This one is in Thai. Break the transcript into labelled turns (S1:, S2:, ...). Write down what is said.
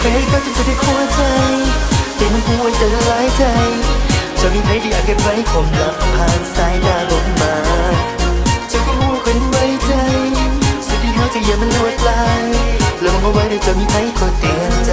S1: เพลงก็จะได้หัวใจแต่มันพวใจละลายใจจะมีใครงที่อยากเก็บไว้ความลับผ่านสายตาลงมาจะก็หัวคนไว้ใจสุดที่เขาจะอย่ามันลวดลายแล้วมันเอาไว้ได้จะมีใครก็เตือนใจ